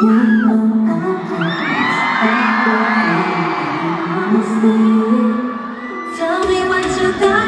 Tell me what you got.